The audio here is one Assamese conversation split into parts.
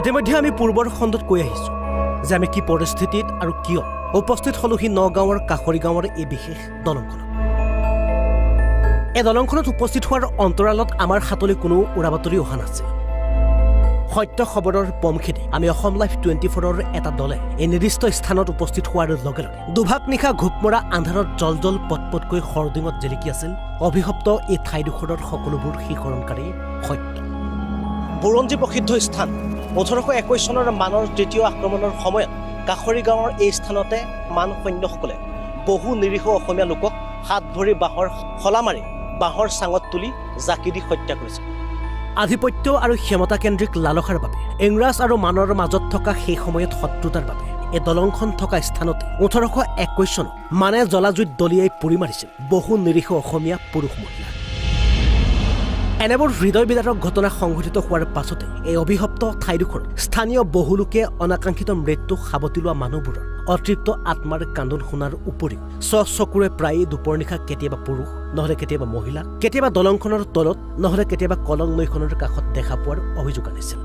ইতিমধ্যে আমি পূৰ্বৰ খণ্ডত কৈ আহিছোঁ যে আমি কি পৰিস্থিতিত আৰু কিয় উপস্থিত হলোঁ সি নগাঁৱৰ কাষৰী গাঁৱৰ এই বিশেষ দলংখনত। এই দলংখনত উপস্থিত হোৱাৰ অন্তৰালত আমাৰ হাতলৈ কোনো উৰা বাতৰি অহা নাছিল। সত্য খবৰৰ পম খেদি আমি অসম লাইফ টুৱেণ্টি ফ'ৰৰ এটা দলে এই নিৰ্দিষ্ট স্থানত উপস্থিত হোৱাৰ লগে লগে দুভাগ নিশা ঘোপমৰা আন্ধাৰত জল জল পটপটকৈ সৰদিঙত জিলিকি আছিল অভিশপ্ত এই ঠাইডোখৰৰ সকলোবোৰ শিখৰণকাৰী সত্য। বুৰঞ্জী প্ৰসিদ্ধ স্থান। ওঠৰশ একৈছ চনৰ মানৰ তৃতীয় আক্ৰমণৰ সময়ত কাষৰী গাঁৱৰ এই স্থানতে মান সৈন্যসকলে বহু নিৰীহ অসমীয়া লোকক হাত ভৰি বাঁহৰ শলা মাৰি বাঁহৰ চাঙত তুলি জাকি দি হত্যা কৰিছিল আধিপত্য আৰু ক্ষমতাকেন্দ্ৰিক লালসাৰ বাবে ইংৰাজ আৰু মানৰ মাজত থকা সেই সময়ত শত্ৰুতাৰ বাবে এই দলংখন থকা স্থানতে ওঠৰশ একৈছ চনত মানে জলাজুইত দলিয়াই পুৰি মাৰিছিল বহু নিৰীহ অসমীয়া পুৰুষ মহিলা। এনেবোৰ হৃদয় বিদাৰক ঘটনা সংঘটিত হোৱাৰ পাছতে এই অভিশপ্ত ঠাইডোখৰ স্থানীয় বহু লোকে অনাকাংক্ষিত মৃত্যু সাৱটি লোৱা মানুহবোৰৰ অতৃপ্ত আত্মাৰ কান্দোন শুনাৰ উপৰিও স্ব চকুৰে প্ৰায়ে দুপৰ নিশা কেতিয়াবা পুৰুষ নহলে কেতিয়াবা মহিলা কেতিয়াবা দলংখনৰ তলত নহলে কেতিয়াবা কলং নৈখনৰ কাষত দেখা পোৱাৰ অভিযোগ আনিছিল।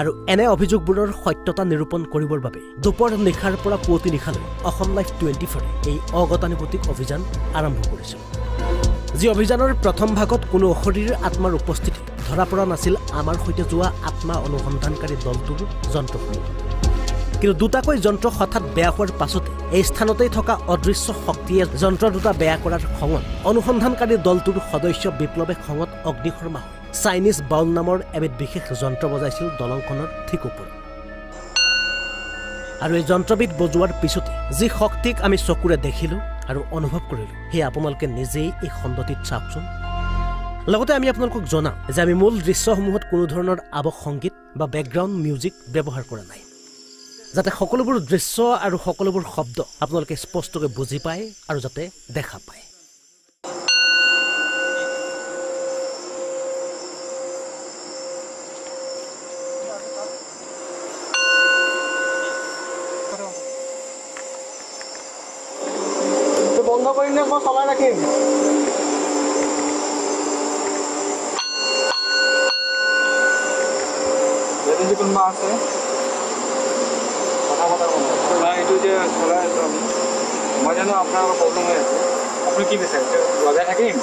আৰু এনে অভিযোগবোৰৰ সত্যতা নিৰূপণ কৰিবৰ বাবে দুপৰ নিশাৰ পৰা পুৱতি নিশালৈ অসম লাইফ টুৱেণ্টি ফ'ৰে এই অগতানুগতিক অভিযান আৰম্ভ কৰিছিল। যি অভিযানৰ প্ৰথম ভাগত কোনো অশৰীৰ আত্মাৰ উপস্থিতি ধৰা পৰা নাছিল আমাৰ সৈতে যোৱা আত্মা অনুসন্ধানকাৰী দলটোৰ যন্ত্ৰসমূহ। কিন্তু দুটাকৈ যন্ত্ৰ হঠাৎ বেয়া হোৱাৰ পাছতে এই স্থানতেই থকা অদৃশ্য শক্তিয়ে যন্ত্ৰ দুটা বেয়া কৰাৰ খঙত অনুসন্ধানকাৰী দলটোৰ সদস্য বিপ্লৱে খঙত অগ্নিশৰ্মা চাইনিজ বাউল নামৰ এবিধ বিশেষ যন্ত্ৰ বজাইছিল দলংখনৰ ঠিক ওপৰত। আৰু এই যন্ত্ৰবিধ বজোৱাৰ পিছতে যি শক্তিক আমি চকুৰে দেখিলোঁ আৰু অনুভৱ কৰিলোঁ সেয়ে আপোনালোকে নিজেই এই খণ্ডটিত চাওকচোন। লগতে আমি আপোনালোকক জনাওঁ যে আমি মূল দৃশ্যসমূহত কোনো ধৰণৰ আৱক সংগীত বা বেকগ্ৰাউণ্ড মিউজিক ব্যৱহাৰ কৰা নাই। যাতে সকলোবোৰ দৃশ্য আৰু সকলোবোৰ শব্দ আপোনালোকে স্পষ্টকৈ বুজি পায় আৰু যাতে দেখা পায়। বন্ধ কৰিলে মই চলাই ৰাখিম। ইয়াতে কোনোবা আছে? কথা পতা নাই এইটো যে চলাই আছোঁ আমি। মই জানো আপোনাৰ অলপ প্ৰব্লেম হৈ আছে। আপুনি কি বিচাৰে যে লগাই থাকিম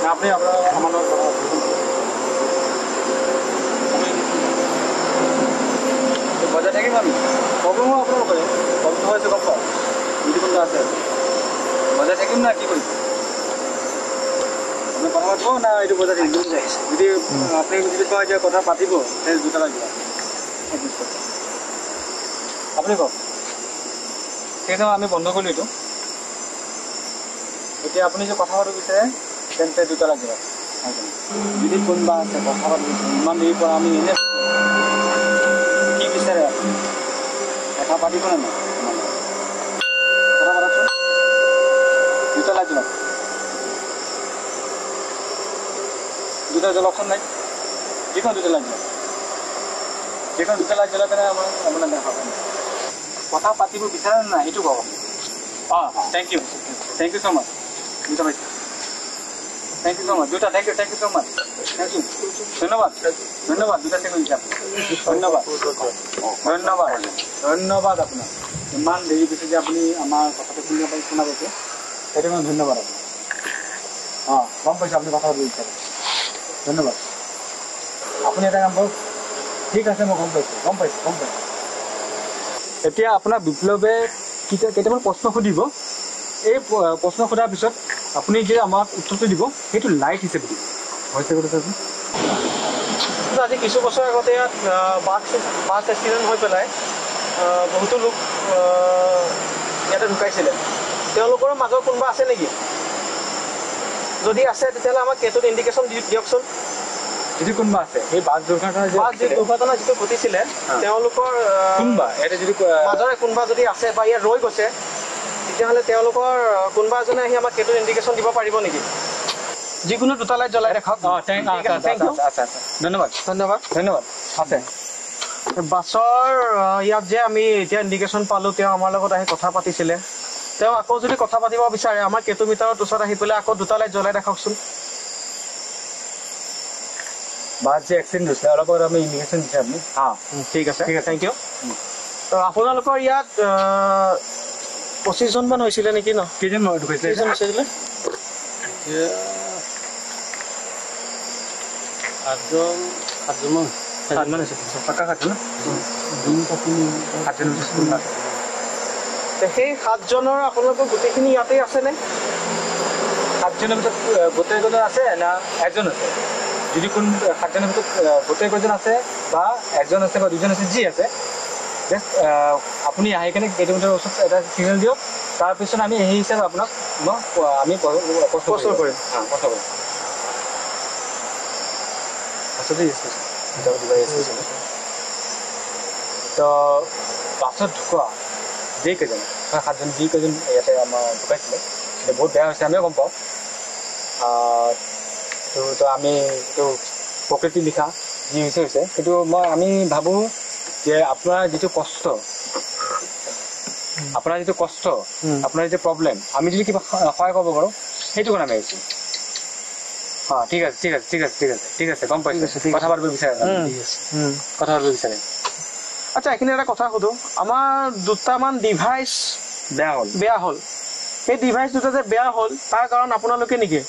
নে আপুনি আপোনাৰ আমাৰ লগত কথা আমি বজাই থাকিম আমি। প্ৰব্লেম হয় আপোনালোকে প্ৰব্লেম হৈ আছে গম পাওঁ। যদি কোনোবা আছে? বজাই থাকিম না কি কৰিম? আপুনি কথা পাতিব না এইটো বজাই থাকিম যদি আপুনি যদি কয় যে কথা পাতিব সেই দুটা লাগিব। আপুনি কওক। ঠিক আছে আমি বন্ধ কৰিলোঁ এইটো। এতিয়া আপুনি যে কথা পাতিব বিচাৰে তেন্তে দুটা লাগিব। যদি কোনোবা আছে কথা পাতিব ইমান দেৰিৰ পৰা আমি এনে কি বিচাৰে কথা পাতিব নে নাই আমাৰ লগত? কথা পাতকচোন দুটা লাগিব দুটা জ্বলাওকচোন নাই। যিখন দুটা জ্বলাওক যিখন দুটা জ্বলাই পেলাই আমাৰ আপোনাৰ দেখা পাব কথা পাতিব বিচাৰে নে নাই সেইটো কওক। অঁ thank you thank you so' much দুটা পাইছে। থেংক ইউ ছ' মাছ দুটা thank you thank you so' much thank U ধন্যবাদ। ধন্যবাদ। দুটা থেংক আপুনি ধন্যবাদ। ধন্যবাদ। ধন্যবাদ আপোনাক। ইমান দেৰি পিছত যে আপুনি আমাৰ কথাটো শুনি পাই শুনা পাইছে। সেইটো কাৰণে ধন্যবাদ আপোনাক। অঁ গম পাইছোঁ। আপুনি কথা বিচাৰে। ধন্যবাদ। আপুনি এটা কাম কৰক। ঠিক আছে মই গম পাইছোঁ গম পাইছোঁ গম পাইছোঁ। এতিয়া আপোনাৰ বিপ্লৱে কেইটামান প্ৰশ্ন সুধিব। এই প্ৰশ্ন সোধাৰ পিছত আপুনি যে আমাক উত্তৰটো দিব সেইটো লাইট হিচাপে দিব। হৈছে চাচোন আজি কিছু বছৰ আগতে ইয়াত বাছ বাছ এক্সিডেণ্ট হৈ পেলাই বহুতো লোক ইয়াতে ঢুকাইছিলে। তেওঁলোকৰ মাজৰ কোনোবা আছে নেকি? যদি আছে তেতিয়াহ'লে আমাক কেইটোত ইণ্ডিকেশ্যন দি দিয়কচোন। যদি কোনোবা আছে? সেই বাছ দুৰ্ঘটনা বাছ দুৰ্ঘটনা যিটো ঘটিছিলে তেওঁলোকৰ কোনোবা? ইয়াতে যদি মাজৰে কোনোবা যদি আছে বা ইয়াত ৰৈ গৈছে তেতিয়াহ'লে তেওঁলোকৰ কোনোবা এজনে আহি আমাক ইণ্ডিকেশ্যন দিব পাৰিব নেকি? যিকোনো দুটা লাইট জ্বলাই দেখাওক। ধন্যবাদ। ধন্যবাদ। ধন্যবাদ। আছে। বাছৰ ইয়াত যে আমি এতিয়া ইণ্ডিকেশ্যন পালোঁ তেওঁ আমাৰ লগত আহি কথা পাতিছিলে। তেওঁ আকৌ যদি কথা পাতিব বিচাৰে আমাৰ কেইটো মিটাৰত ওচৰত আহি পেলাই আকৌ দুটা লাইট জ্বলাই দেখাওকচোন। বাছ যে এক্সিডেণ্ট হৈছিলে অলপ আগত আপুনি ইণ্ডিকেশ্যন দিছে আপুনি। অঁ ঠিক আছে। ঠিক আছে থেংক ইউ তো আপোনালোকৰ ইয়াত পঁচিছজনমান হৈছিলে নেকি ন? কেইজন মানুহ ঢুকাইছিলে কেইজন হৈছিলে? সাতজন সাতজনমান হৈছিলে সাতজন সাতজন তে সেই সাতজনৰ আপোনালোকৰ গোটেইখিনি ইয়াতে আছেনে? সাতজনৰ ভিতৰত গোটেইকেইজন আছে না এজন আছে? যদি কোন সাতজনৰ ভিতৰত গোটেইকেইজন আছে বা এজন আছে বা দুজন আছে যি আছে জাষ্ট আপুনি আহি কেনে কেইদিনমানৰ ওচৰত এটা চিগনেল দিয়ক। তাৰপিছত আমি সেই হিচাপে আপোনাক আমি কষ্ট কৰিম। কষ্ট কৰিম. তো বাছত ঢুকোৱা। যিকেইজন হয়, সাতজন যিকেইজন ইয়াতে আমাৰ ঢুকাইছিলে সেইটো বহুত বেয়া হৈছে আমিও গম পাওঁ। তো আমি এইটো প্ৰকৃতি লিখা যি হৈছে হৈছে। সেইটো মই আমি ভাবোঁ যে আপোনাৰ যিটো কষ্ট আপোনাৰ যিটো কষ্ট আপোনাৰ যিটো প্ৰব্লেম আমি যদি কিবা সহায় কৰিব পাৰোঁ সেইটো কাৰণে আমি আহিছোঁ। অঁ ঠিক আছে ঠিক আছে ঠিক আছে ঠিক আছে ঠিক আছে গম পাইছোঁ। কথা পাতিব বিচাৰে। কথা পাতিব বিচাৰে। আচ্ছা এইখিনি এটা কথা সুধো। আমাৰ দুটামান ডিভাইচ বেয়া হ'ল। বেয়া হ'ল। সেই ডিভাইচ দুটা যে বেয়া হ'ল তাৰ কাৰণ আপোনালোকে নেকি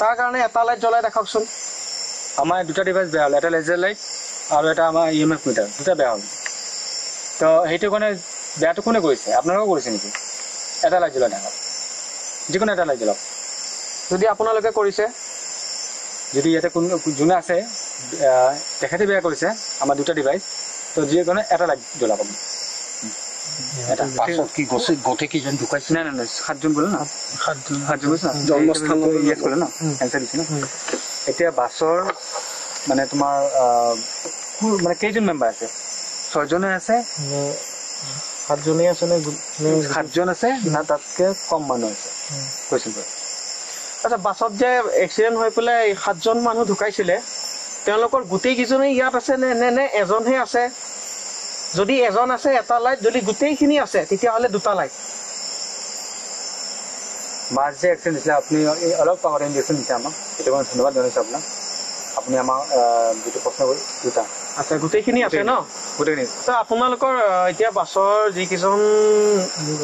তাৰ কাৰণে এটা লাইট জ্বলাই দেখাওকচোন। আমাৰ দুটা ডিভাইচ বেয়া হ'ল। এটা লেজাৰ লাইট আৰু এটা আমাৰ ই এম এফ মিটাৰ দুটা বেয়া হ'ল। তো সেইটো কাৰণে বেয়াটো কোনে কৰিছে? আপোনালোকেও কৰিছে নেকি? এটা লাইট জ্বলাই থাকক যিকোনো এটা লাইট জ্বলাওক। যদি আপোনালোকে কৰিছে। যদি ইয়াতে কোনো যোনে আছে তেখেতে বেয়া কৰিছে আমাৰ দুটা ডিভাইচ তো যিকোনো এটা লাইট জ্বলাব। ন? ন? ন? ন? এতিয়া বাছৰ মানে তোমাৰ মানে কেইজন মেম্বাৰ আছে? ছয়জনে আছে? সাতজনেই আছেনে সাতজন আছে না তাতকে কম মানুহ আছে কৈছিল আচ্ছা বাছত যে এক্সিডেণ্ট হৈ পেলাই সাতজন মানুহ ঢুকাইছিলে তেওঁলোকৰ গোটেইকেইজনেই ইয়াত আছে নে নে নে এজনহে আছে? যদি এজন আছে এটা লাইট যদি গোটেইখিনি আছে তেতিয়াহ'লে দুটা লাইট বাছ যে এক্সিডেণ্ট দিছিলে। আপুনি এই অলপ আগতে ইঞ্জেকশ্যন দিছে আমাক? সেইটো কাৰণে ধন্যবাদ জনাইছোঁ আপোনাক। আপুনি আমাক যিটো প্ৰশ্ন কৰি দুটা। আচ্ছা গোটেইখিনি আছে ন? গোটেইখিনি। ত আপোনালোকৰ এতিয়া বাছৰ যিকেইজন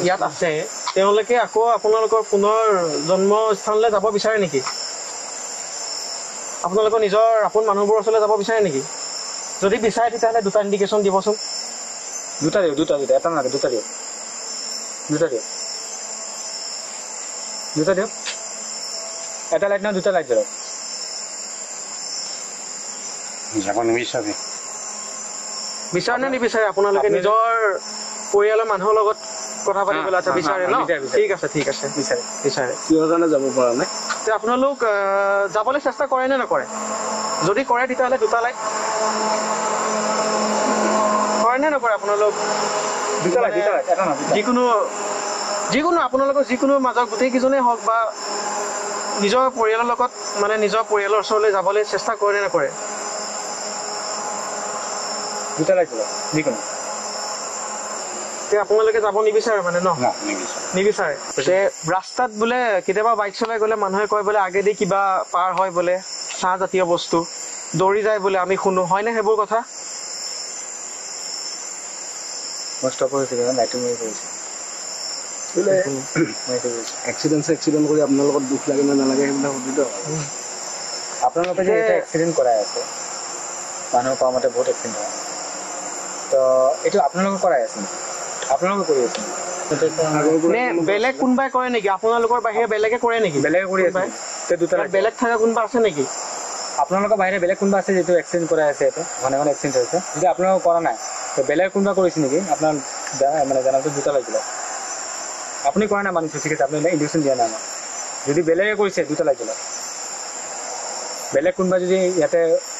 ইয়াত আছে তেওঁলোকে আকৌ আপোনালোকৰ পুনৰ জন্মস্থানলৈ যাব বিচাৰে নেকি? আপোনালোকৰ নিজৰ আপোন মানুহবোৰৰ ওচৰলৈ যাব বিচাৰে নেকি? যদি বিচাৰে তেতিয়াহ'লে দুটা ইণ্ডিকেশ্যন দিবচোন। দুটা দিয়ক দুটা দুটা এটা নালাগে দুটা দিয়ক। দুটা দিয়ক। দুটা দিয়ক। এটা লাইট নহয় দুটা লাইট জ্বলক যাব নিবিচাৰে। বিচাৰে নে নিবিচাৰে? আপোনালোকে আপুনি- নিজৰ পৰিয়ালৰ মানুহৰ লগত কথা পাতিবলৈ হা, বিচাৰে ন। ঠিক আছে ঠিক আছে বিচাৰে বিচাৰে। কিহৰ কাৰণে যাব পৰা নাই? তে আপোনালোক যাবলৈ চেষ্টা কৰে নে নকৰে? যদি কৰে তেতিয়াহ'লে দুটা লাইট কৰে নে নকৰে আপোনালোক? যিকোনো যিকোনো আপোনালোকৰ যিকোনো মাজৰ গোটেইকেইজনেই হওক বা নিজৰ পৰিয়ালৰ লগত মানে নিজৰ পৰিয়ালৰ ওচৰলৈ যাবলৈ চেষ্টা কৰে নে নকৰে? দুটা লাইট জ্বলক যিকোনো। আপোনালোকে যাব নিবিচাৰে মানে ন? নিবিচাৰে। নিবিচাৰে। যে ৰাস্তাত বোলে কেতিয়াবা বাইক চলাই গ'লে মানুহে কয় বোলে আগেদি কিবা পাৰ হয় বোলে চাহজাতীয় বস্তু। দৌৰি যায় বোলে আমি শুনো। হয়নে সেইবোৰ কথা? মই ষ্টপ কৰিছিলোঁ লাইটটো মাৰি কৰিছোঁ মাৰি কৰিছোঁ এক্সিডেণ্ট চেক্সিডেণ্ট কৰি আপোনাৰ লগত দুখ লাগে নে নালাগে সেইবিলাক সুধি দিয়ক আপোনালোকে যে এতিয়া এক্সিডেণ্ট কৰাই আছে। মানুহৰ কোৱা মতে বহুত এক্সিডেণ্ট হয়। তো এইটো আপোনালোকে কৰাই আছে নেকি? আপোনালোকে কৰি আছে। নে বেলেগ কোনোবাই কৰে নেকি? আপোনালোকৰ বাহিৰে বেলেগে কৰে নেকি? বেলেগে কৰি আছে। দুটা বেলেগ থকা কোনোবা আছে নেকি? আপোনালোকৰ বাহিৰে বেলেগ কোনোবা আছে যিটো এক্সিডেণ্ট কৰাই আছে ইয়াতে? ঘনে ঘনে এক্সিডেণ্ট হৈছে। যদি আপোনালোকে কৰা নাই তো বেলেগ কোনোবা কৰিছে নেকি? আপোনাৰ মানে জানাটো দুটা লাগিলে আপুনি কৰা নাই মানিছোঁ ঠিক আছে আপুনি ইণ্ডিকেশ্যন দিয়া নাই আমাক যদি বেলেগে কৰিছে দুটা লাগিলে। বেলেগ কোনোবা যদি ইয়াতে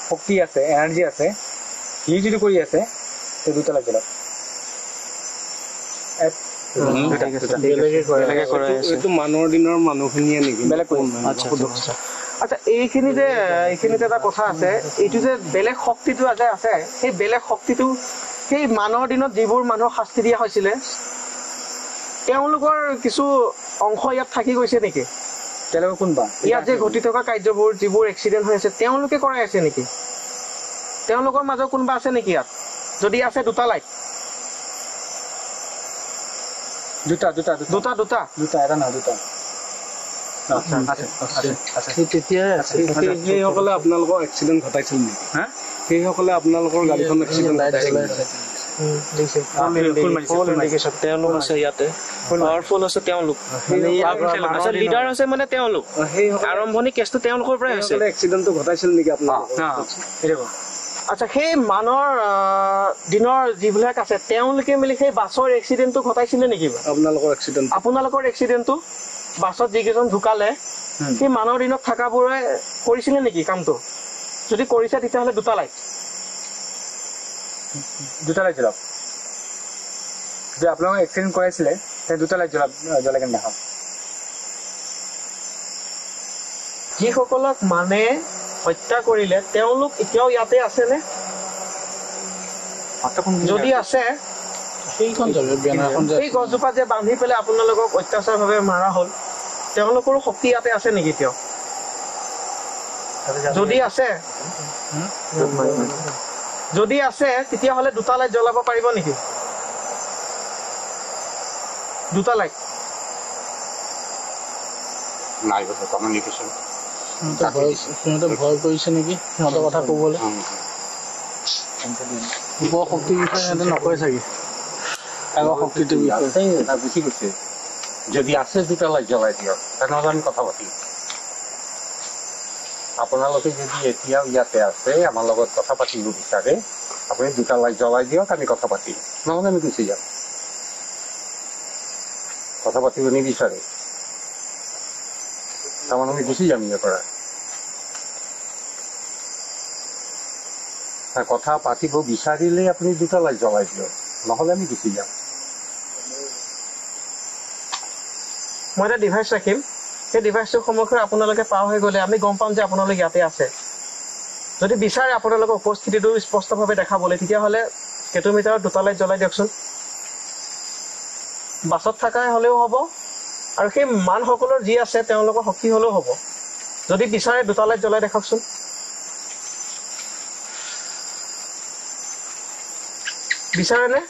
শক্তি আছে এনাৰ্জি আছে সি যদি কৰি আছে তো দুটা লাগিলে। আচ্ছা এইখিনি যে এইখিনিত এটা কথা আছে এইটো যে বেলেগ শক্তিটো যে আছে সেই বেলেগ শক্তিটো সেই মানৰ দিনত যিবোৰ মানুহক শাস্তি দিয়া হৈছিলে তেওঁলোকৰ কিছু অংশ ইয়াত থাকি গৈছে নেকি ইয়াত যে ঘটি থকা কাৰ্যবোৰ যিবোৰ এক্সিডেণ্ট হৈ আছে তেওঁলোকে কৰাই আছে নেকি তেওঁলোকৰ মাজত কোনোবা আছে নেকি ইয়াত যদি আছে দুটা লাইট দুটা দুটা দুটা। দুটা দুটা। এটা নহয় দুটা। সেইসকলে আপোনালোকৰ এক্সিডেণ্ট ঘটাইছিল নেকি? হা? সেইসকলে আপোনালোকৰ গাড়ীখন এক্সিডেণ্ট ঘটাইছিল নেকি? তেওঁলোক আছে ইয়াতে। পাৱাৰফুল আছে তেওঁলোক। আচল লিডাৰ আছে মানে তেওঁলোক। অ, সেইসকলে আৰম্ভণি কেছটো তেওঁলোকৰ পৰাই হৈছে সেইসকলে এক্সিডেণ্টটো ঘটাইছিল নেকি আপোনালোকৰ এইটো আচ্ছা সেই মানৰ দিনৰ যিবিলাক আছে তেওঁলোকে মিলি সেই বাছৰ এক্সিডেণ্টটো ঘটাইছিলে নেকি? আপোনালোকৰ এক্সিডেণ্ট আপোনালোকৰ এক্সিডেণ্টটো বাছত যিকেইজন ঢুকালে সেই মানৰ দিনত থকাবোৰে কৰিছিলে নেকি কামটো? যদি কৰিছে তেতিয়াহ'লে দুটা লাইট দুটা লাইট জ্বলাওক যদি আপোনালোকে এক্সিডেণ্ট কৰাইছিলে দুটা লাইট জ্বলা জ্বলাই কেনে দেখাওক। যিসকলক মানে হত্যা কৰিলে তেওঁলোক এতিয়াও ইয়াতে আছেনে? যদি আছে? এই গছজোপা যে বান্ধি পেলাই আপোনালোকক অত্যাচাৰভাৱে মাৰা হ'ল তেওঁলোকৰো শক্তি ইয়াতে আছে নেকি এতিয়াও? যদি আছে যদি আছে তেতিয়াহ'লে দুটা লাইট জ্বলাব পাৰিব নেকি? দুটা লাইট। নাই কথা কমিউনিকেশ্যন সিহঁতে ভয় কৰিছে নেকি? সিহঁতৰ কথা ক'বলৈ। শিৱ শক্তিৰ বিষয়ে সিহঁতে নকয় চাগে। আগৰ শক্তিটোৰ বিষয়ে। বুজি গৈছে। যদি আছে দুটা জ্বলাই দিয়ক। তেনেহ'লে আমি কথা পাতিম আপোনালোকে যদি এতিয়াও ইয়াতে আছে আমাৰ লগত কথা পাতিব বিচাৰে আপুনি দুটা লাইট জ্বলাই দিয়ক আমি কথা পাতিম। নহ'লে আমি গুচি যাম। কথা পাতিব নিবিচাৰে। তাৰমানে আমি গুচি যাম ইয়াৰ পৰা কথা পাতিব বিচাৰিলে আপুনি দুটা লাইট জ্বলাই দিয়ক নহ'লে আমি গুচি যাম মই এটা ডিভাইচ ৰাখিম। সেই ডিভাইচটোৰ সন্মুখৰে আপোনালোকে পাৰ হৈ গ'লে আমি গম পাম যে আপোনালোক ইয়াতে আছে। যদি বিচাৰে আপোনালোকৰ উপস্থিতিটো স্পষ্টভাৱে দেখাবলৈ তেতিয়াহ'লে সেইটো মিটাৰত দুটা লাইট জ্বলাই দিয়কচোন। বাছত থকাই হ'লেও হ'ব। আৰু সেই মানসকলৰ যি আছে তেওঁলোকৰ শক্তি হ'লেও হ'ব। যদি বিচাৰে দুটা লাইট জ্বলাই দেখাওকচোন। বিচাৰেনে?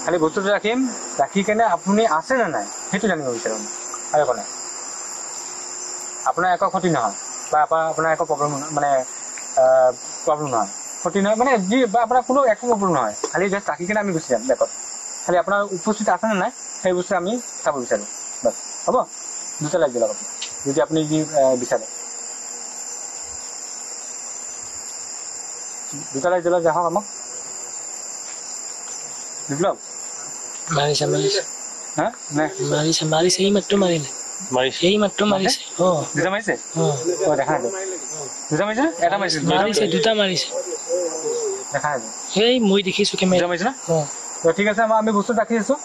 খালি বস্তুটো ৰাখিম। ৰাখি কেনে আপুনি আছে নে নাই সেইটো জানিব বিচাৰোঁ। আৰু একো নাই। আপোনাৰ একো ক্ষতি নহয় বা আপা- আপোনাৰ একো প্ৰব্লেম মানে প্ৰব্লেম নহয়। ক্ষতি নহয় মানে যি বা আপোনাৰ কোনো একো প্ৰব্লেম নহয়। খালি জাষ্ট ৰাখি কেনে আমি গুচি যাম বেকত। খালি আপোনাৰ উপস্থিত আছে নে নাই সেই বস্তু আমি চাব বিচাৰোঁ বাছ হ'ব? দুটা লাইট জ্বলাব আপুনি, যদি আপুনি যি বিচাৰে দুটা লাইট জ্বলাই যাওক আমাক। বিপ্লৱ মাৰিছে মাৰিছে হা নাই মাৰিছে মাৰিছে এই মাত্ৰ মাৰিলে মাৰিছে এই মাত্ৰ মাৰিছে অ দুটা মাৰিছে অ অ দেখা নাই দুটা মাৰিছে নে? এটা মাৰিছে দুটা মাৰিছে দুটা মাৰিছে দেখা নাই সেই মই দেখিছো দুটা কেমেৰা মাৰিছে না? অ তো ঠিক আছে মই আমি বস্তু ৰাখি আছোঁ।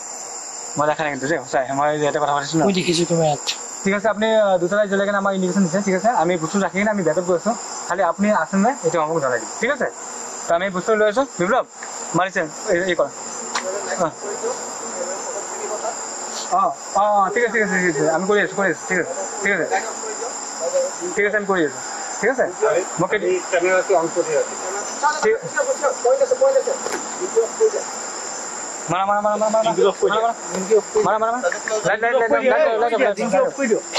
মই দেখা নাই কিন্তু দেই সঁচাই। মই ইয়াতে কথা পাতিছোঁ ন। মই দেখিছো কেমেৰাত ঠিক আছে আপুনি দুটা জ্বলাই কিনে আমাৰ ইণ্ডিকেশ্যন দিছে ঠিক আছে? আমি বস্তু ৰাখি কিনে আমি বেকত গৈ আছোঁ। খালি আপুনি আছে নে এইটো আমাক জনাই দিব। ঠিক আছে? তো আমি বস্তু লৈ আছোঁ। বিপ্লৱ মাৰিছে এই- কৰা। অঁ অঁ অঁ ঠিক আছে ঠিক আছে ঠিক আছে। আমি কৰি আছোঁ কৰি আছোঁ ঠিক আছে ঠিক আছে। ঠিক আছে আমি কৰি আছোঁ। ঠিক আছে? মই অন কৰি আছে। ঠিক মাৰা মাৰা মাৰা মাৰা মাৰা মাৰা মাৰা মাৰা মাৰা light light light light light light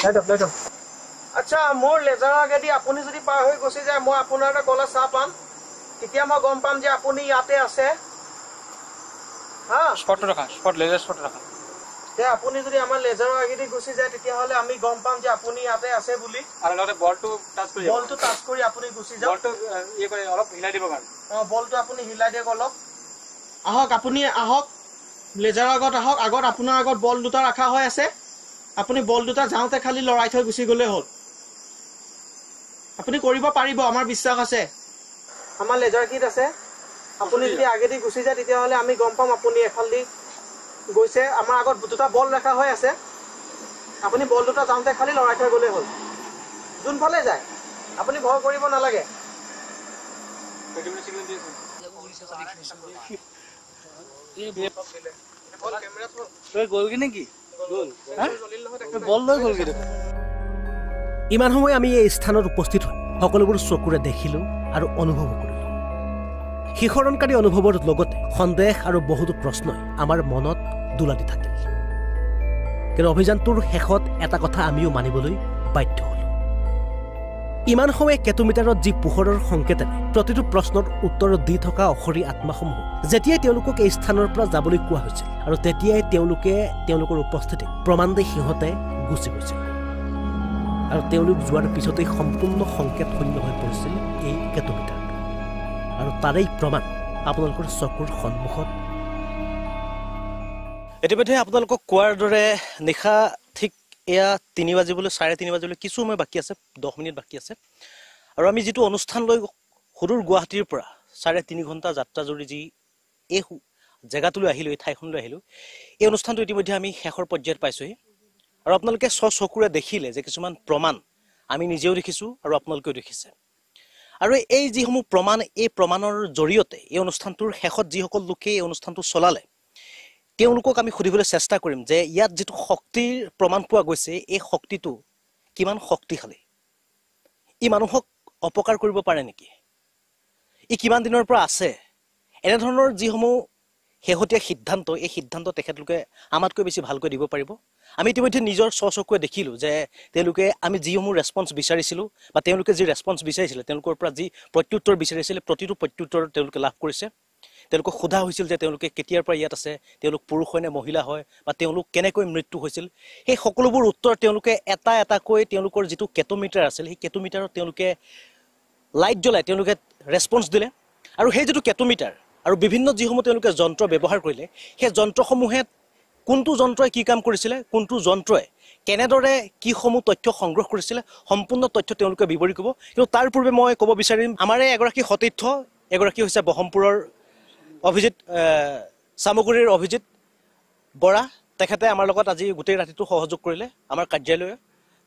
light light আচ্ছা মোৰ লেজাৰৰ আগেদি আপুনি যদি পাৰ হৈ গুচি যায় মই আপোনাৰ এটা গলা চাহ পাম। তেতিয়া মই গম পাম যে আপুনি ইয়াতে আছে। হা? স্পটটো ৰাখা স্পট লেজাৰ স্পট ৰাখা। যে আপুনি যদি আমাৰ লেজাৰৰ আগেদি গুচি যায় তেতিয়াহ'লে আমি গম পাম যে আপুনি ইয়াতে আছে বুলি। আৰু লগতে বলটো টাচ কৰি যাব। বলটো টাচ কৰি আপুনি গুচি যাওক। বলটো আহ, ইয়ে কৰি অলপ হিলাই দিব কাৰণে। অঁ বলটো আপুনি হিলাই দিয়ক অলপ। আহক আপুনি আহক লেজাৰৰ আগত আহক আগত আপোনাৰ আগত বল দুটা ৰখা হৈ আছে। আপুনি বল দুটা যাওঁতে খালি লৰাই থৈ গুচি গ'লেই হ'ল। আপুনি কৰিব পাৰিব আমাৰ বিশ্বাস আছে। আমাৰ লেজাৰ কিট আছে। আপুনি যদি আগেদি গুচি যায় তেতিয়াহ'লে আমি গম পাম আপুনি এফালেদি গৈছে। আমাৰ আগত দুটা বল ৰখা হৈ আছে। আপুনি বল দুটা যাওঁতে খালি লৰাই থৈ গ'লেই হ'ল। যোনফালে যায় আপুনি ভয় কৰিব নালাগে। ইমান সময় আমি এই স্থানত উপস্থিত হৈ সকলোবোৰ চকুৰে দেখিলোঁ আৰু অনুভৱো কৰিলোঁ। শিহৰণকাৰী অনুভৱৰ লগতে সন্দেহ আৰু বহুতো প্ৰশ্নই আমাৰ মনত দোলা দি থাকিল। কিন্তু অভিযানটোৰ শেষত এটা কথা আমিও মানিবলৈ বাধ্য হ'লোঁ। ইমান সময়ে কেটুমিটাৰত যি পোহৰৰ সংকেতেৰে প্ৰতিটো প্ৰশ্নৰ উত্তৰ দি থকা অসৰী আত্মাসমূহ যেতিয়াই তেওঁলোকক এই স্থানৰ পৰা যাবলৈ কোৱা হৈছিল আৰু তেতিয়াই তেওঁলোকে তেওঁলোকৰ উপস্থিতি প্ৰমাণ দি সিহঁতে গুচি গৈছিল। আৰু তেওঁলোক যোৱাৰ পিছতেই সম্পূৰ্ণ সংকেত শূন্য হৈ পৰিছিল এই কেটুমিটাৰটো আৰু তাৰেই প্ৰমাণ আপোনালোকৰ চকুৰ সন্মুখত। ইতিমধ্যে আপোনালোকক কোৱাৰ দৰে নিশা এয়া তিনি বাজিবলৈ চাৰে তিনি বাজিবলৈ কিছু সময় বাকী আছে দহ মিনিট বাকী আছে। আৰু আমি যিটো অনুষ্ঠান লৈ সুদূৰ গুৱাহাটীৰ পৰা চাৰে তিনি ঘণ্টা যাত্ৰাজুৰি যি এই জেগাটোলৈ আহিলোঁ এই ঠাইখনলৈ আহিলোঁ এই অনুষ্ঠানটো ইতিমধ্যে আমি শেষৰ পৰ্যায়ত পাইছোঁহি। আৰু আপোনালোকে স্ব চকুৰে দেখিলে যে কিছুমান প্ৰমাণ আমি নিজেও দেখিছোঁ আৰু আপোনালোকেও দেখিছে। আৰু এই যিসমূহ প্ৰমাণ এই প্ৰমাণৰ জৰিয়তে এই অনুষ্ঠানটোৰ শেষত যিসকল লোকে এই অনুষ্ঠানটো চলালে তেওঁলোকক আমি সুধিবলৈ চেষ্টা কৰিম যে ইয়াত যিটো শক্তিৰ প্ৰমাণ পোৱা গৈছে এই শক্তিটো কিমান শক্তিশালী? ই মানুহক অপকাৰ কৰিব পাৰে নেকি? ই কিমান দিনৰ পৰা আছে? এনেধৰণৰ যিসমূহ শেহতীয়া সিদ্ধান্ত এই সিদ্ধান্ত তেখেতলোকে আমাতকৈ বেছি ভালকৈ দিব পাৰিব। আমি ইতিমধ্যে নিজৰ স্বচকুৱে দেখিলোঁ যে তেওঁলোকে আমি যিসমূহ ৰেচপন্স বিচাৰিছিলোঁ বা তেওঁলোকে যি ৰেচপন্স বিচাৰিছিলে তেওঁলোকৰ পৰা যি প্ৰত্যুত্তৰ বিচাৰিছিলে প্ৰতিটো প্ৰত্যুত্তৰ তেওঁলোকে লাভ কৰিছে। তেওঁলোকক সোধা হৈছিল যে তেওঁলোকে কেতিয়াৰ পৰা ইয়াত আছে তেওঁলোক পুৰুষ হয় নে মহিলা হয় বা তেওঁলোক কেনেকৈ মৃত্যু হৈছিল সেই সকলোবোৰ উত্তৰ তেওঁলোকে এটা এটাকৈ তেওঁলোকৰ যিটো কেটমিটাৰ আছিল সেই কেটমিটাৰত তেওঁলোকে লাইট জ্বলাই তেওঁলোকে ৰেচপন্স দিলে। আৰু সেই যিটো কেটমিটাৰ আৰু বিভিন্ন যিসমূহ তেওঁলোকে যন্ত্ৰ ব্যৱহাৰ কৰিলে সেই যন্ত্ৰসমূহে কোনটো যন্ত্ৰই কি কাম কৰিছিলে কোনটো যন্ত্ৰই কেনেদৰে কিসমূহ তথ্য সংগ্ৰহ কৰিছিলে সম্পূৰ্ণ তথ্য তেওঁলোকে বিৱৰি ক'ব। কিন্তু তাৰ পূৰ্বে মই ক'ব বিচাৰিম আমাৰে এগৰাকী সতীৰ্থ এগৰাকী হৈছে ব্ৰহ্মপুৰৰ অভিজিত এহ, চামগুৰিৰ অভিজিত বৰা তেখেতে আমাৰ লগত আজি গোটেই ৰাতিটো সহযোগ কৰিলে আমাৰ কাৰ্যালয়ে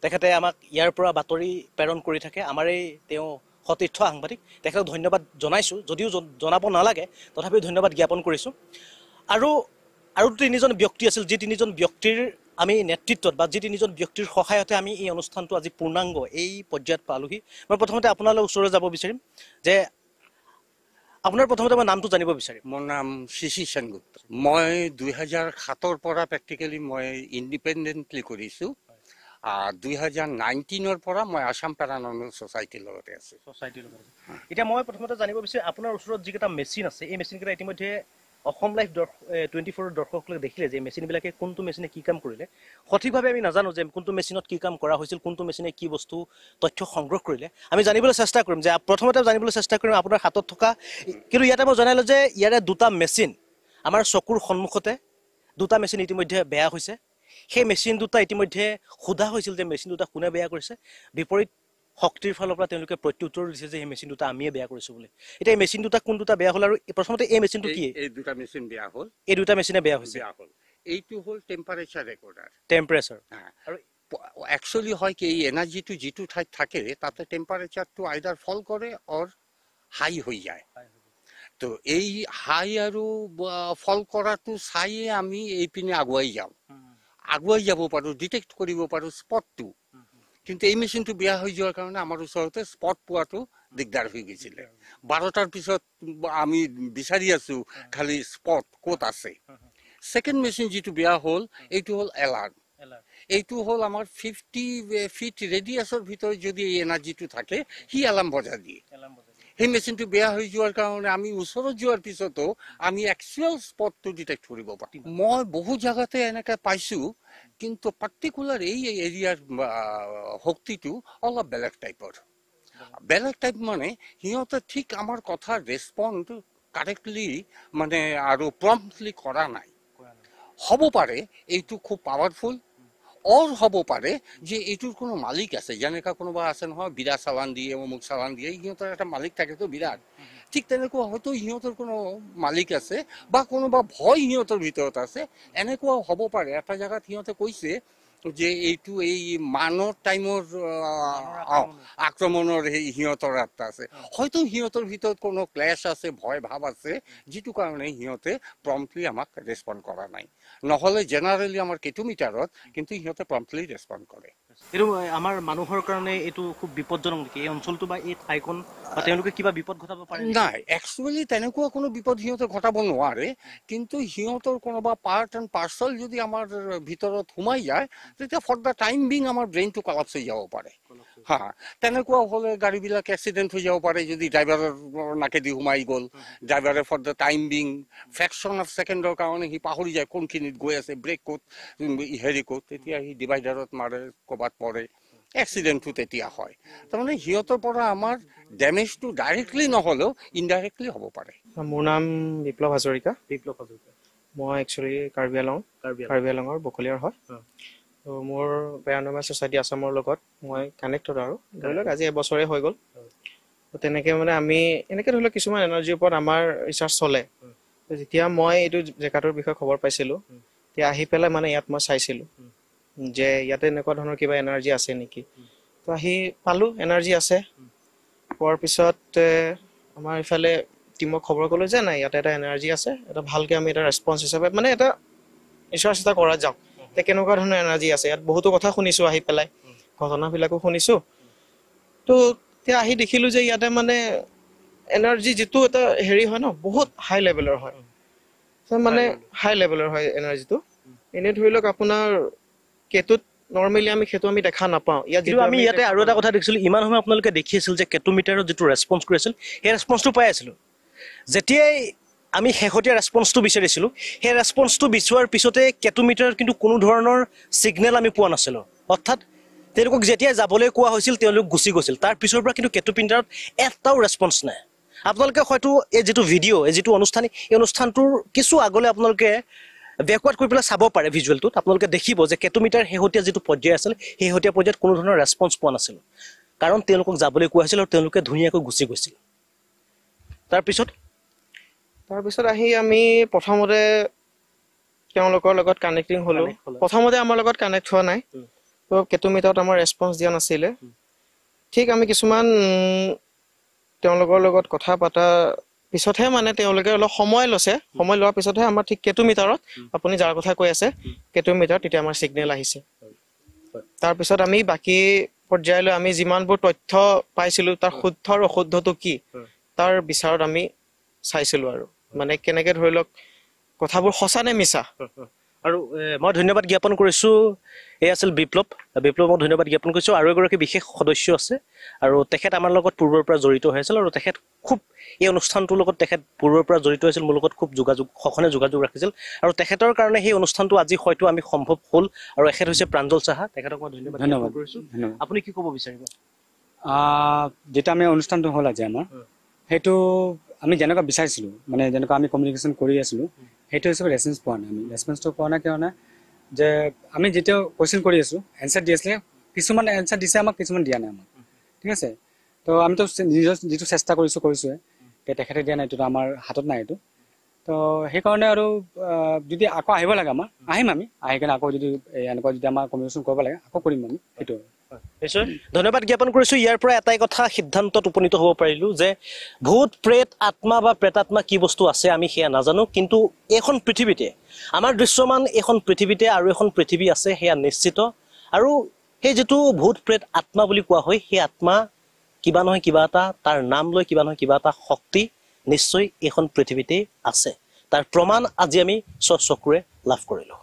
তেখেতে আমাক ইয়াৰ পৰা বাতৰি প্ৰেৰণ কৰি থাকে। আমাৰেই তেওঁ সতীৰ্থ সাংবাদিক। তেখেতক ধন্যবাদ জনাইছোঁ। যদিও জন- জনাব নালাগে তথাপিও ধন্যবাদ জ্ঞাপন কৰিছোঁ। আৰু আৰু তিনিজন ব্যক্তি আছিল। যি তিনিজন ব্যক্তিৰ আমি নেতৃত্বত বা যি তিনিজন ব্যক্তিৰ সহায়তে আমি এই অনুষ্ঠানটো আজি পূৰ্ণাংগ এই পৰ্যায়ত পালোহি। মই প্ৰথমতে আপোনালৈ ওচৰলৈ যাব বিচাৰিম যে আপোনাৰ প্ৰথমতে মই নামটো জানিব বিচাৰিম। মোৰ নাম শিশি সেনগুপ্ত। মই দুই হাজাৰ সাতৰ পৰা প্ৰেক্টিকেলি মই ইণ্ডিপেণ্ডেণ্টলি কৰিছোঁ। দুই হাজাৰ নাইনটিনৰ পৰা মই আছাম পেৰানৰ্মেল ছ'চাইটিৰ লগতে আছোঁ। ছ'চাইটিৰ লগত এতিয়া মই প্ৰথমতে জানিব বিচাৰিম আপোনাৰ ওচৰত যিকেইটা মেচিন আছে এই মেচিনকেইটা ইতিমধ্যে অসম লাইভ টুৱেণ্টি ফ'ৰৰ দৰ্শকসকলে দেখিলে যে মেচিনবিলাকে কোনটো মেচিনে কি কাম কৰিলে। সঠিকভাৱে আমি নাজানো যে কোনটো মেচিনত কি কাম কৰা হৈছিল কোনটো মেচিনে কি বস্তু তথ্য সংগ্ৰহ কৰিলে। আমি জানিবলৈ চেষ্টা কৰিম যে প্ৰথমতে জানিবলৈ চেষ্টা কৰিম আপোনাৰ হাতত থকা কিন্তু ইয়াতে মই জনাই লওঁ যে ইয়াৰে দুটা মেচিন আমাৰ চকুৰ সন্মুখতে দুটা মেচিন ইতিমধ্যে বেয়া হৈছে। সেই মেচিন দুটা ইতিমধ্যে সোধা হৈছিল যে মেচিন দুটা কোনে বেয়া কৰিছে। বিপৰীত শক্তিৰ ফালৰ পৰা তেওঁলোকে প্ৰত্যুত্তৰ দিছে যে এই মেচিন দুটা আমিয়ে বেয়া কৰিছোঁ বুলি। এতিয়া এই মেচিন দুটা কোন দুটা বেয়া হ'ল আৰু প্ৰথমতে এই মেচিনটো কি? এই- দুটা মেচিন বেয়া হ'ল। এই দুটা মেচিনে বেয়া হৈছে। বেয়া হ'ল। এইটো হ'ল টেম্পাৰেচাৰ ৰেকৰ্ডাৰ টেম্পাৰেচাৰ আৰু একচুৱেলি হয় কি এই এনাৰ্জিটো যিটো ঠাইত থাকে তাতে টেম্পাৰেচাৰটো আইদাৰ ফল কৰে অৰ হাই হৈ যায়। তো এই হাই আৰু ফল কৰাটো চাইয়ে আমি এইপিনে আগুৱাই যাওঁ। আগুৱাই যাব পাৰোঁ ডিটেক্ট কৰিব পাৰোঁ স্পটটো কিন্তু এই মেচিনটো বেয়া হৈ যোৱাৰ কাৰণে আমাৰ ওচৰতে স্পট পোৱাটো দিগদাৰ হৈ গৈছিলে। বাৰটাৰ পিছত আমি বিচাৰি আছো খালি স্পট ক'ত আছে? ছেকেণ্ড মেচিন যিটো বেয়া হ'ল এইটো হ'ল এলাৰ্ম এইটো হ'ল আমাৰ ফিফটি ফিট ৰেডিয়াছৰ ভিতৰত যদি এই এনাৰ্জিটো থাকে সি এলাৰ্ম বজাই দিয়ে। সেই মেচিনটো বেয়া হৈ যোৱাৰ কাৰণে আমি ওচৰত যোৱাৰ পিছতো আমি একচুৱেল স্পটটো ডিটেক্ট কৰিব পাৰিম। মই বহু জেগাতে এনেকৈ পাইছোঁ কিন্তু পাৰ্টিকুলাৰ এই এৰিয়াৰ শক্তিটো অলপ বেলেগ টাইপৰ বেলেগ টাইপ মানে সিহঁতে ঠিক আমাৰ কথা ৰেচপণ্ড কাৰেক্টলি মানে আৰু প্ৰম্পটলি কৰা নাই। হ'ব পাৰে এইটো খুব পাৱাৰফুল অৰ হ'ব পাৰে যে এইটোৰ কোনো মালিক আছে। যেনেকুৱা কোনোবা আছে নহয় বিৰা চালান দিয়ে অমুক চালান দিয়ে সিহঁতৰ এটা মালিক থাকেতো বিৰাট। ঠিক তেনেকুৱা হয়তো সিহঁতৰ কোনো মালিক আছে বা কোনোবা ভয় সিহঁতৰ ভিতৰত আছে। এনেকুৱাও হ'ব পাৰে। এটা জেগাত সিহঁতে কৈছে যে এইটো এই মানৰ টাইমৰ আক্ৰমণৰ সেই সিহঁতৰ এটা আছে। হয়তো সিহঁতৰ ভিতৰত কোনো ক্লেছ আছে ভয় ভাৱ আছে যিটো কাৰণে সিহঁতে প্ৰম্পটলি আমাক ৰেচপণ্ড কৰা নাই। নহ'লে জেনেৰেলি আমাৰ কেটুমিটাৰত কিন্তু সিহঁতে প্ৰম্পটলি ৰেচপণ্ড কৰে। এইটো আমাৰ মানুহৰ কাৰণে এইটো খুব বিপদজনক নেকি? এই অঞ্চলটো বা এই ঠাইখন বা তেওঁলোকে কিবা বিপদ ঘটাব পাৰে? নাই একচুৱেলি তেনেকুৱা কোনো বিপদ সিহঁতে ঘটাব নোৱাৰে কিন্তু সিহঁতৰ কোনোবা পাৰ্ট এণ্ড পাৰ্চেল যদি আমাৰ ভিতৰত সোমাই যায় তেতিয়া ফৰ দ্য টাইম বিং আমাৰ ব্ৰেইনটো কলাপছ হৈ যাব পাৰে। হা তেনেকুৱা হ'লে গাড়ীবিলাক এক্সিডেণ্ট হৈ যাব পাৰে যদি ড্ৰাইভাৰৰ নাকেদি সোমাই গ'ল। ড্ৰাইভাৰে for the time being fraction of ছেকেণ্ডৰ কাৰণে সি পাহৰি যায় কোনখিনিত গৈ আছে ব্ৰেক ক'ত হেৰি ক'ত। তেতিয়া সি ডিভাইডাৰত মাৰে ক'ৰবাত পৰে। এক্সিডেণ্টটো তেতিয়া হয়। তাৰমানে সিহঁতৰ পৰা আমাৰ ডেমেজটো ডাইৰেক্টলি নহ'লেও ইনডাইৰেক্টলি হ'ব পাৰে। মোৰ নাম বিপ্লৱ হাজৰিকা। বিপ্লৱ হাজৰিকা। মই একচুৱেলি কাৰ্বি আলং কাৰ্বি আংলং। কাৰ্বি আলঙৰ বকলীয়াৰ হয়। মোৰ পেৰানমা ছ'চাইটি আছামৰ লগত মই কানেক্টেড আৰু। ধৰি লওক আজি এবছৰে হৈ গ'ল। তেনেকে মানে আমি এনেকে ধৰি লওক কিছুমান এনাৰ্জিৰ ওপৰত আমাৰ ৰিচাৰ্চ চলে। যেতিয়া মই এইটো জেগাটোৰ বিষয়ে খবৰ পাইছিলোঁ তেতিয়া আহি পেলাই মানে ইয়াত মই চাইছিলোঁ যে ইয়াতে এনেকুৱা ধৰণৰ কিবা এনাৰ্জি আছে নেকি। ত' আহি পালোঁ এনাৰ্জি আছে। পোৱাৰ পিছত আমাৰ ইফালে টিমক খবৰ ক'লো যে নাই ইয়াতে এটা এনাৰ্জি আছে এটা ভালকে আমি এটা ৰেচপঞ্চ হিচাপে মানে এটা ৰিচাৰ্চ এটা কৰা যাওক। যে কেনেকুৱা ধৰণৰ এনাৰ্জি আছে? ইয়াত বহুতো কথা শুনিছো আহি পেলাই। ঘটনাবিলাকো শুনিছো। তো এতিয়া আহি দেখিলো যে ইয়াতে মানে এনাৰ্জি যিটো এটা হেৰি হয় ন বহুত হাই লেভেলৰ হয়। মানে হাই লেভেলৰ হয় এনাৰ্জিটো এনেই ধৰি লওক আপোনাৰ কেতুত নৰ্মেলি আমি সেইটো আমি দেখা নাপাওঁ। ইয়াত যিটো আমি ইয়াতে আৰু এটা কথা দেখিছিলো। ইমান সময় আপোনালোকে দেখি আছিল যে কেটোমিটাৰত যিটো ৰেচপঞ্চ কৰি আছিল সেই ৰেচপঞ্চটো পাই আছিলো। যেতিয়াই আমি শেহতীয়া ৰেচপঞ্চটো বিচাৰিছিলোঁ। সেই ৰেচপঞ্চটো বিচৰাৰ পিছতে কেটোমিটাৰত কিন্তু কোনো ধৰণৰ ছিগনেল আমি পোৱা নাছিলোঁ। অৰ্থাৎ তেওঁলোকক যেতিয়া যাবলৈ কোৱা হৈছিল তেওঁলোক গুচি গৈছিল। তাৰ পিছৰ পৰা কিন্তু কেটোমিটাৰত এটাও ৰেচপঞ্চ নাই। আপোনালোকে হয়তো এই যিটো ভিডিঅ' এই যিটো অনুষ্ঠান এই অনুষ্ঠানটোৰ কিছু আগলৈ আপোনালোকে বেকৱাৰ্ড কৰি পেলাই চাব পাৰে ভিজুৱেলটোত আপোনালোকে দেখিব যে কেটোমিটাৰ শেহতীয়া যিটো পৰ্যায় আছিল শেহতীয়া পৰ্যায়ত কোনো ধৰণৰ ৰেচপঞ্চ পোৱা নাছিল। কাৰণ তেওঁলোকক যাবলৈ কোৱা হৈছিল আৰু তেওঁলোকে ধুনীয়াকৈ গুচি গৈছিল। তাৰপিছত তাৰপিছত আহি আমি প্ৰথমতে তেওঁলোকৰ লগত কানেক্টিং হ'লো। প্ৰথমতে আমাৰ লগত কানেক্ট হোৱা নাই। উম। তো কেটুমিটাৰত আমাৰ ৰেচপঞ্চ দিয়া নাছিলে। ঠিক আমি কিছুমান তেওঁলোকৰ লগত কথা পতা পিছতহে মানে তেওঁলোকে অলপ সময় লৈছে। সময় লোৱাৰ পিছতহে আমাৰ ঠিক কেটুমিটাৰত আপুনি যাৰ কথা কৈ আছে কেটুমিটাৰত তেতিয়া আমাৰ ছিগনেল আহিছে। তাৰপিছত আমি বাকী পৰ্যায়লৈ আমি যিমানবোৰ তথ্য পাইছিলো তাৰ শুদ্ধ আৰু অশুদ্ধটো কি তাৰ বিচাৰত আমি চাইছিলো আৰু। মানে কেনেকে ধৰি লওক কথাবোৰ সঁচা নে মিছা? আৰু মই ধন্যবাদ জ্ঞাপন কৰিছোঁ এই আছিল বিপ্লৱ। বিপ্লৱ মই ধন্যবাদ জ্ঞাপন কৰিছোঁ আৰু এগৰাকী বিশেষ সদস্য আছে আৰু তেখেত আমাৰ লগত পূৰ্বৰ পৰা জড়িত হৈ আছিল আৰু তেখেত খুব এই অনুষ্ঠানটোৰ লগত তেখেত পূৰ্বৰ পৰা জড়িত হৈছিল মোৰ লগত খুব যোগাযোগ সঘনে যোগাযোগ ৰাখিছিল। আৰু তেখেতৰ কাৰণে সেই অনুষ্ঠানটো আজি হয়তো আমি সম্ভৱ হ'ল আৰু এখেত হৈছে প্ৰাঞ্জল চাহা। তেখেতক মই ধন্যবাদ ধন্যবাদ কৰিছোঁ। আপুনি কি ক'ব বিচাৰিব? আহ, যেতিয়া আমি অনুষ্ঠানটো হ'ল আজি আমাৰ সেইটো আমি যেনেকুৱা বিচাৰিছিলোঁ মানে যেনেকুৱা আমি কমিউনিকেশ্যন কৰি আছিলোঁ সেইটো হিচাপে ৰেচপঞ্চ পোৱা নাই আমি। ৰেচপঞ্চটো পোৱা নাই কাৰণে যে আমি যেতিয়া কুৱেশ্যন কৰি আছোঁ এনচাৰ দি আছিলে কিছুমান এনচাৰ দিছে আমাক কিছুমান দিয়া নাই আমাক। ঠিক আছে? তো আমিতো নিজৰ যিটো চেষ্টা কৰিছোঁ কৰিছোঁহে। তেখেতে দিয়া নাই এইটোতো আমাৰ হাতত নাই এইটো। তো সেইকাৰণে আৰু যদি আকৌ আহিব লাগে আমাৰ আহিম আমি। আহি কিনে আকৌ যদি এনেকুৱা যদি আমাৰ কমিউনিকেশ্যন কৰিব লাগে আকৌ কৰিম আমি। সেইটো ধন্যবাদ জ্ঞাপন কৰিছো। ইয়াৰ পৰা এটাই কথা সিদ্ধান্তত উপনীত হ'ব পাৰিলো যে ভূত প্ৰেত আত্মা বা প্ৰেতাত্মা কি বস্তু আছে আমি সেয়া নাজানো। কিন্তু এইখন পৃথিৱীতে আমাৰ দৃশ্যমান এইখন পৃথিৱীতে আৰু এখন পৃথিৱী আছে সেয়া নিশ্চিত। আৰু সেই যিটো ভূত প্ৰেত আত্মা বুলি কোৱা হয় সেই আত্মা কিবা নহয় কিবা এটা তাৰ নাম লৈ কিবা নহয় কিবা এটা শক্তি নিশ্চয় এইখন পৃথিৱীতেই আছে। তাৰ প্ৰমাণ আজি আমি স্বচকুৰে লাভ কৰিলো।